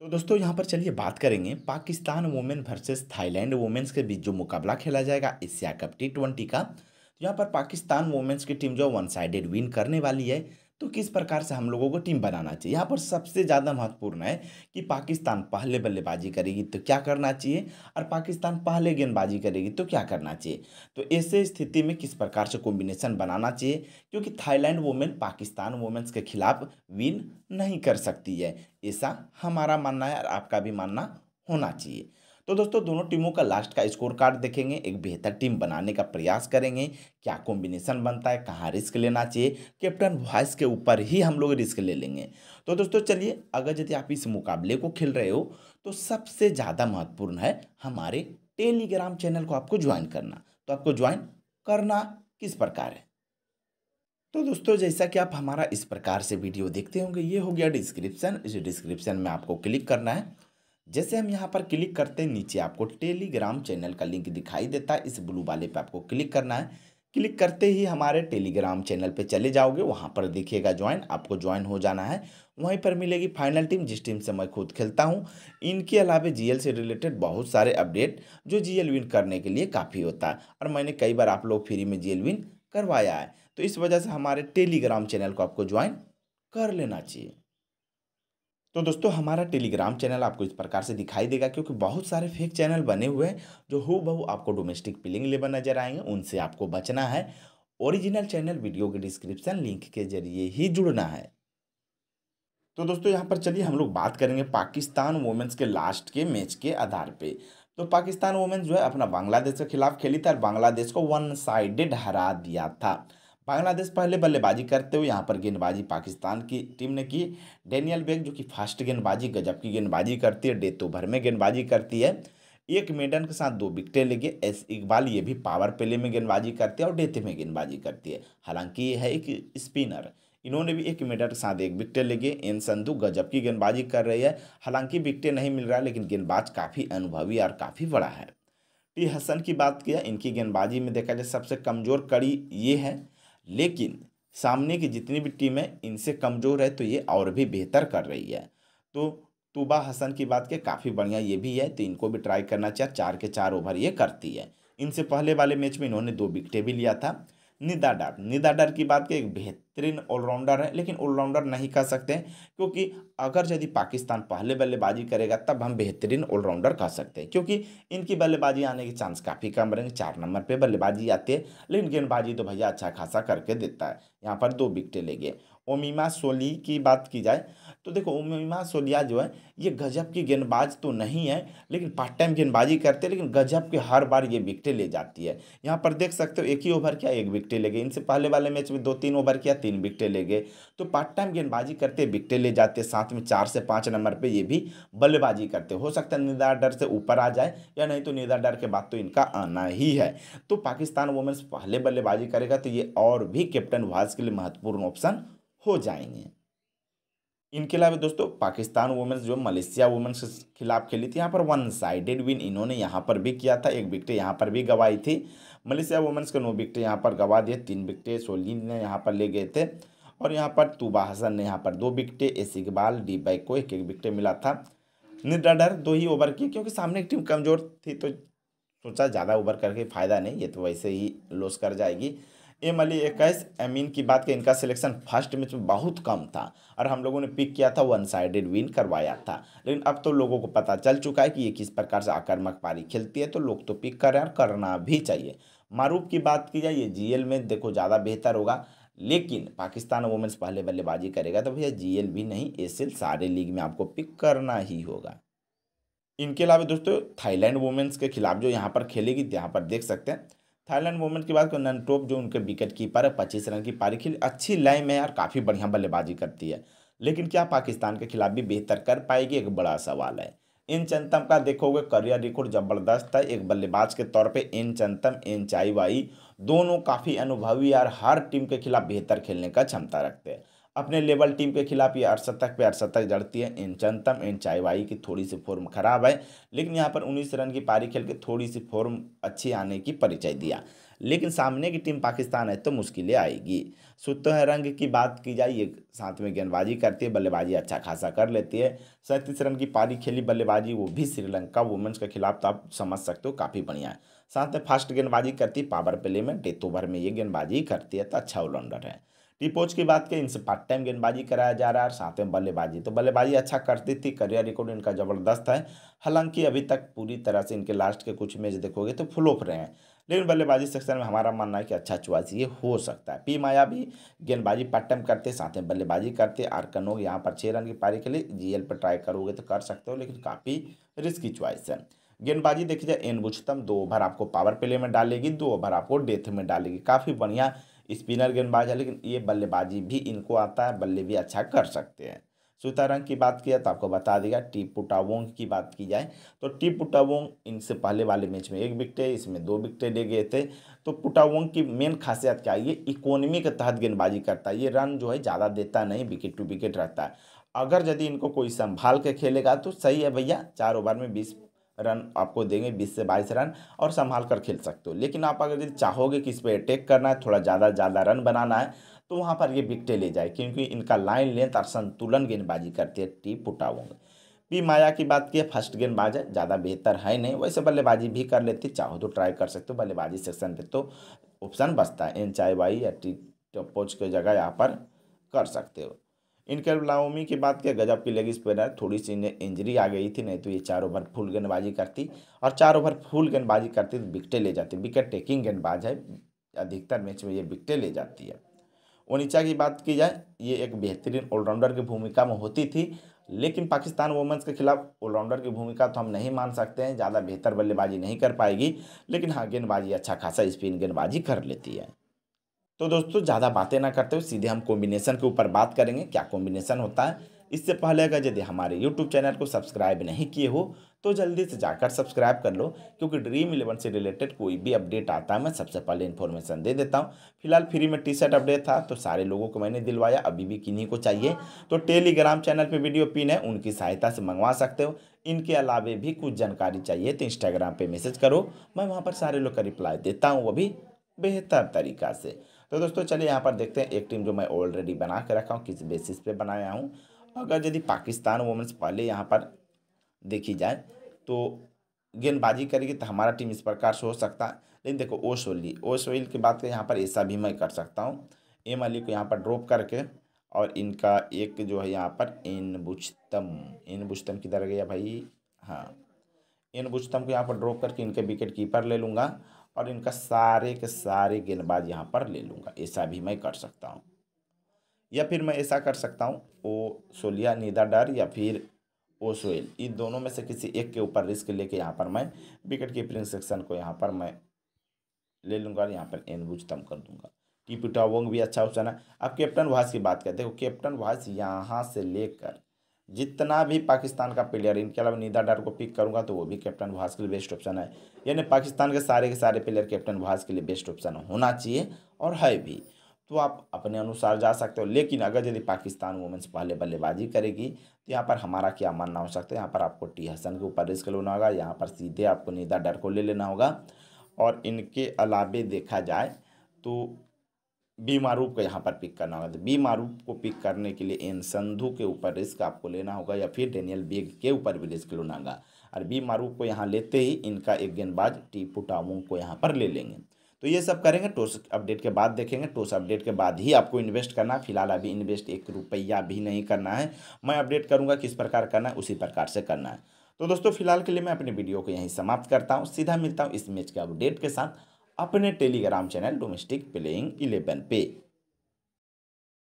तो दोस्तों, यहाँ पर चलिए बात करेंगे Pakistan women versus Thailand womens के बीच जो मुकाबला खेला जाएगा एशिया कप टी ट्वेंटी का। तो यहाँ पर पाकिस्तान वुमेन्स की टीम जो वन साइडेड विन करने वाली है। तो किस प्रकार से हम लोगों को टीम बनाना चाहिए? यहाँ पर सबसे ज़्यादा महत्वपूर्ण है कि पाकिस्तान पहले बल्लेबाजी करेगी तो क्या करना चाहिए? और पाकिस्तान पहले गेंदबाजी करेगी तो क्या करना चाहिए? तो ऐसे स्थिति में किस प्रकार से कॉम्बिनेशन बनाना चाहिए? क्योंकि थाईलैंड वोमेन पाकिस्तान वुमेन्स के खिलाफ विन नहीं कर सकती है। ऐसा हमारा मानना है और आपका भी मानना होना चाहिए। तो दोस्तों, दोनों टीमों का लास्ट का स्कोर कार्ड देखेंगे, एक बेहतर टीम बनाने का प्रयास करेंगे, क्या कॉम्बिनेशन बनता है, कहाँ रिस्क लेना चाहिए कैप्टन वॉइस के ऊपर ही हम लोग रिस्क ले लेंगे। तो दोस्तों, चलिए, अगर यदि आप इस मुकाबले को खेल रहे हो तो सबसे ज़्यादा महत्वपूर्ण है हमारे टेलीग्राम चैनल को आपको ज्वाइन करना। तो आपको ज्वाइन करना किस प्रकार है? तो दोस्तों, जैसा कि आप हमारा इस प्रकार से वीडियो देखते होंगे, ये हो गया डिस्क्रिप्शन इस डिस्क्रिप्शन में आपको क्लिक करना है। जैसे हम यहाँ पर क्लिक करते हैं, नीचे आपको टेलीग्राम चैनल का लिंक दिखाई देता है। इस ब्लू वाले पे आपको क्लिक करना है। क्लिक करते ही हमारे टेलीग्राम चैनल पे चले जाओगे, वहाँ पर देखिएगा ज्वाइन, आपको ज्वाइन हो जाना है। वहीं पर मिलेगी फाइनल टीम, जिस टीम से मैं खुद खेलता हूँ। इनके अलावा जीएल से रिलेटेड बहुत सारे अपडेट जो जीएल विन करने के लिए काफ़ी होता है। और मैंने कई बार आप लोग फ्री में जीएल विन करवाया है। तो इस वजह से हमारे टेलीग्राम चैनल को आपको ज्वाइन कर लेना चाहिए। तो दोस्तों, हमारा टेलीग्राम चैनल आपको इस प्रकार से दिखाई देगा क्योंकि बहुत सारे फेक चैनल बने हुए हैं, जो हु बहु आपको डोमेस्टिक पिलिंग लेवल नज़र आएँगे, उनसे आपको बचना है। ओरिजिनल चैनल वीडियो के डिस्क्रिप्शन लिंक के ज़रिए ही जुड़ना है। तो दोस्तों, यहाँ पर चलिए हम लोग बात करेंगे पाकिस्तान वुमेन्स के लास्ट के मैच के आधार पे। तो पाकिस्तान वुमेन्स जो है, अपना बांग्लादेश के खिलाफ खेली थी और बांग्लादेश को वन साइडेड हरा दिया था। बांग्लादेश पहले बल्लेबाजी करते हुए यहाँ पर गेंदबाजी पाकिस्तान की टीम ने की। डेनियल बेग, जो कि फास्ट गेंदबाजी, गजब की गेंदबाजी करती है डेथ ओवर में गेंदबाजी करती है। एक मेडन के साथ दो विकटें लेके एस इकबाल, ये भी पावर प्ले में गेंदबाजी करती है और डेथ में गेंदबाजी करती है। हालाँकि ये है एक स्पिनर। इन्होंने भी एक मेडन के साथ एक विकटें लेके एन संधु गजब की गेंदबाजी कर रही है। हालाँकि विकटें नहीं मिल रहा है, लेकिन गेंदबाज काफ़ी अनुभवी और काफ़ी बड़ा है। टी हसन की बात किया, इनकी गेंदबाजी में देखा जाए, सबसे कमज़ोर कड़ी ये है लेकिन सामने की जितनी भी टीम है, इनसे कमज़ोर है तो ये और भी बेहतर कर रही है। तो तुबा हसन की बात के काफ़ी बढ़िया ये भी है तो इनको भी ट्राई करना चाहिए चार के चार ओवर ये करती है। इनसे पहले वाले मैच में इन्होंने दो विकटें भी लिया था। निदा डर निदा डर की बात के एक बेहतरीन ऑलराउंडर है, लेकिन ऑलराउंडर नहीं कह सकते क्योंकि अगर यदि पाकिस्तान पहले बल्लेबाजी करेगा, तब हम बेहतरीन ऑलराउंडर कह सकते हैं, क्योंकि इनकी बल्लेबाजी आने के चांस काफ़ी कम रहेंगे, चार नंबर पे बल्लेबाजी आती है, लेकिन गेंदबाजी तो भैया अच्छा खासा करके देता है, यहाँ पर दो विकटें ले गए। ओमीमा सोली की बात की जाए तो देखो उमिमा सोलिया जो है, ये गजब की गेंदबाज तो नहीं है, लेकिन पार्ट टाइम गेंदबाजी करते हैं, लेकिन गजब के हर बार ये विकटें ले जाती है। यहाँ पर देख सकते हो, एक ही ओवर किया, एक विकटें ले गए, इनसे पहले वाले मैच में दो तीन ओवर किया तीन विकटें ले गए। तो पार्ट टाइम गेंदबाजी करते विकटे ले जाते, साथ में चार से पाँच नंबर पर ये भी बल्लेबाजी करते। हो सकता है निदा डर से ऊपर आ जाए या नहीं तो निदार डर के बाद तो इनका आना ही है। तो पाकिस्तान वुमेन्स पहले बल्लेबाजी करेगा तो ये और भी कैप्टन वाज के लिए महत्वपूर्ण ऑप्शन हो जाएँगे। इनके अलावा दोस्तों, पाकिस्तान वुमेंस जो मलेशिया वुमेंस के खिलाफ खेली थी, यहाँ पर वन साइडेड विन इन्होंने यहाँ पर भी किया था, एक विकटें यहाँ पर भी गवाई थी। मलेशिया वुमेंस के नौ विकटें यहाँ पर गवा दिए, तीन विकटें सोलिन ने यहाँ पर ले गए थे और यहाँ पर तूबा हसन ने यहाँ पर दो विकटें, एस इकबाल डी बाई को एक एक विकटें मिला था। निडर दो ही ओवर की क्योंकि सामने की टीम कमज़ोर थी तो सोचा ज़्यादा ओवर करके फ़ायदा नहीं, ये तो वैसे ही लॉस कर जाएगी। एम अली इक्कीस एमीन की बात करें, इनका सिलेक्शन फ़र्स्ट मैच में बहुत कम था और हम लोगों ने पिक किया था वन साइडेड विन करवाया था। लेकिन अब तो लोगों को पता चल चुका है कि ये किस प्रकार से आक्रामक पारी खेलती है तो लोग तो पिक कर रहे हैं और करना भी चाहिए। मारूफ की बात की जाए, ये जीएल में देखो ज़्यादा बेहतर होगा, लेकिन पाकिस्तान वुमेंस पहले बल्लेबाजी करेगा तो भैया जीएल भी नहीं एस सारे लीग में आपको पिक करना ही होगा। इनके अलावा दोस्तों, थाईलैंड वुमेंस के खिलाफ जो यहाँ पर खेलेगी, यहाँ पर देख सकते हैं थाईलैंड मूवमेंट की बात करें ननटोप जो उनके विकेट कीपर है, पच्चीस रन की पारी खेली। अच्छी लय में और काफ़ी बढ़िया बल्लेबाजी करती है। लेकिन क्या पाकिस्तान के खिलाफ भी बेहतर कर पाएगी, एक बड़ा सवाल है। इन चंतम का देखोगे, करियर रिकॉर्ड ज़बरदस्त है। एक बल्लेबाज के तौर पे इन चंतम, इन चाई वाई दोनों काफ़ी अनुभवी और हर टीम के खिलाफ बेहतर खेलने का क्षमता रखते हैं। अपने लेवल टीम के खिलाफ ये अड़सठक पे अड़सठक जड़ती है। इन चंतम इन चाईवाई की थोड़ी सी फॉर्म खराब है। लेकिन यहाँ पर उन्नीस रन की पारी खेल के थोड़ी सी फॉर्म अच्छी आने की परिचय दिया। लेकिन सामने की टीम पाकिस्तान है तो मुश्किलें आएगी। सुतह रंग की बात की जाए, ये साथ में गेंदबाजी करती है, बल्लेबाजी अच्छा खासा कर लेती है। सैंतीस रन की पारी खेली, बल्लेबाजी वो भी श्रीलंका वुमेंस के खिलाफ तो आप समझ सकते हो, काफ़ी बढ़िया है। साथ में फास्ट गेंदबाजी करती है पावर प्ले में डेथ ओवर में ये गेंदबाजी करती है तो अच्छा ऑलराउंडर है। टीपोच की बात करें, इनसे पार्ट टाइम गेंदबाजी कराया जा रहा है और साथ में बल्लेबाजी। तो बल्लेबाजी अच्छा करती थी करियर रिकॉर्ड इनका ज़बरदस्त है। हालाँकि अभी तक पूरी तरह से इनके लास्ट के कुछ मैच देखोगे तो फ्लोप रहे हैं। लेकिन बल्लेबाजी सेक्शन में हमारा मानना है कि अच्छा चॉइस ये हो सकता है। पी माया भी गेंदबाजी पार्ट टाइम करते, साथ में बल्लेबाजी करते। आर कनोग यहाँ पर छः रन की पारी के लिए जीएल पर ट्राई करोगे तो कर सकते हो, लेकिन काफ़ी रिस्की चॉइस है। गेंदबाजी देखी जाए एन बुचतम दो ओवर आपको पावर प्ले में डालेगी, दो ओवर आपको डेथ में डालेगी। काफ़ी बढ़िया स्पिनर गेंदबाज है, लेकिन ये बल्लेबाजी भी इनको आता है, बल्ले भी अच्छा कर सकते हैं। सुतारंग की बात किया तो आपको बता देगा टी पुटावोंग की बात की जाए तो टी पुटावोंग इनसे पहले वाले मैच में एक विकटे, इसमें दो विकटे ले गए थे। तो पुटावोंग की मेन खासियत क्या है? ये इकोनॉमी के तहत गेंदबाजी करता है, ये रन जो है ज़्यादा देता नहीं, विकेट टू विकेट रहता है। अगर यदि इनको कोई संभाल के खेलेगा तो सही है भैया, चार ओवर में बीस रन आपको देंगे, बीस से बाईस रन और संभाल कर खेल सकते हो। लेकिन आप अगर यदि चाहोगे कि इस पर अटैक करना है, थोड़ा ज़्यादा ज़्यादा रन बनाना है तो वहाँ पर ये विकटे ले जाए, क्योंकि इनका लाइन लेंथ और संतुलन गेंदबाजी करती है टी पुटावोंग पी माया की बात की फ़र्स्ट गेंदबाज है, ज़्यादा बेहतर है नहीं, वैसे बल्लेबाजी भी कर लेती, चाहो तो ट्राई कर सकते हो, बल्लेबाजी सेक्शन पे तो ऑप्शन बचता है एन चाई वाई या टी टपोच की जगह यहाँ पर कर सकते हो। इनके लाओमी की बात किया, गजब की लेग स्पिनर। थोड़ी सी इन्हें इंजरी आ गई थी, नहीं तो ये चार ओवर फुल गेंदबाजी करती और चार ओवर फुल गेंदबाजी करती तो विकटे ले जाती। विकेट टेकिंग गेंदबाज है, अधिकतर मैच में ये विकटे ले जाती है। ओनिचा की बात की जाए, ये एक बेहतरीन ऑलराउंडर की भूमिका में होती थी, लेकिन पाकिस्तान वुमेंस के खिलाफ ऑलराउंडर की भूमिका तो हम नहीं मान सकते हैं, ज़्यादा बेहतर बल्लेबाजी नहीं कर पाएगी, लेकिन हाँ गेंदबाजी अच्छा खासा स्पिन गेंदबाजी कर लेती है। तो दोस्तों, ज़्यादा बातें ना करते हुए सीधे हम कॉम्बिनेशन के ऊपर बात करेंगे। क्या कॉम्बिनेशन होता है? इससे पहले अगर यदि हमारे यूट्यूब चैनल को सब्सक्राइब नहीं किए हो तो जल्दी से जाकर सब्सक्राइब कर लो, क्योंकि ड्रीम इलेवन से रिलेटेड कोई भी अपडेट आता है, मैं सबसे पहले इन्फॉर्मेशन दे देता हूँ। फ़िलहाल फ्री में टी शर्ट अपडेट था तो सारे लोगों को मैंने दिलवाया, अभी भी किन्हीं को चाहिए। तो टेलीग्राम चैनल पर वीडियो पिन है, उनकी सहायता से मंगवा सकते हो। इनके अलावे भी कुछ जानकारी चाहिए तो इंस्टाग्राम पर मैसेज करो, मैं वहाँ पर सारे लोग का रिप्लाई देता हूँ, वो भी बेहतर तरीका से। तो दोस्तों, चलिए यहाँ पर देखते हैं एक टीम जो मैं ऑलरेडी बना के रखा हूँ, किस बेसिस पे बनाया हूँ। अगर यदि पाकिस्तान वुमेंस पहले यहाँ पर देखी जाए तो गेंदबाजी करेगी तो हमारा टीम इस प्रकार से हो सकता है। लेकिन देखो ओ सोली ओ सोइल की बात करें यहाँ पर ऐसा भी मैं कर सकता हूँ। एम अली को यहाँ पर ड्रॉप करके और इनका एक जो है यहाँ पर इन बुचतम इन बुचतम किधर गया भाई? हाँ इन बुचतम को यहाँ पर ड्रॉप करके इनके विकेट कीपर ले लूँगा। और इनका सारे के सारे गेंदबाज यहाँ पर ले लूँगा। ऐसा भी मैं कर सकता हूँ। या फिर मैं ऐसा कर सकता हूँ, ओ सोलिया नीदा डर या फिर ओ सोएल इन दोनों में से किसी एक के ऊपर रिस्क लेके यहाँ पर मैं विकेट कीपिंग सेक्शन को यहाँ पर मैं ले लूँगा और यहाँ पर एन बुझतम कर दूँगा। टीपी वोंग भी अच्छा ऑप्शन है। अब कैप्टन वास की बात करते हो। कैप्टन वास यहाँ से लेकर जितना भी पाकिस्तान का प्लेयर इनके अलावा नीदा डर को पिक करूँगा तो वो भी कैप्टन वहाज के लिए बेस्ट ऑप्शन है। यानी पाकिस्तान के सारे के सारे प्लेयर कैप्टन वहाज के लिए बेस्ट ऑप्शन होना चाहिए और है भी। तो आप अपने अनुसार जा सकते हो, लेकिन अगर यदि पाकिस्तान वुमेंस पहले बल्लेबाजी करेगी तो यहाँ पर हमारा क्या मानना हो सकता है? यहाँ पर आपको टी हसन के ऊपर रिस्क लेना होगा, यहाँ पर सीधे आपको निदा डर को ले लेना होगा। और इनके अलावे देखा जाए तो बी मारूफ को यहाँ पर पिक करना होगा। तो बी मारूफ को पिक करने के लिए एन संधु के ऊपर रिस्क आपको लेना होगा या फिर डेनियल बेग के ऊपर भी रिस्क लेना होगा और बी मारूफ को यहाँ लेते ही इनका एक गेंदबाज टी पुटामुंग को यहाँ पर ले लेंगे। तो ये सब करेंगे, टोस अपडेट के बाद देखेंगे। टोस अपडेट के बाद ही आपको इन्वेस्ट करना है। फ़िलहाल अभी इन्वेस्ट एक रुपया भी नहीं करना है। मैं अपडेट करूँगा किस प्रकार करना है, उसी प्रकार से करना है। तो दोस्तों, फ़िलहाल के लिए मैं अपनी वीडियो को यहीं समाप्त करता हूँ। सीधा मिलता हूँ इस मैच के अपडेट के साथ। अपने Telegram channel domestic playing eleven पे।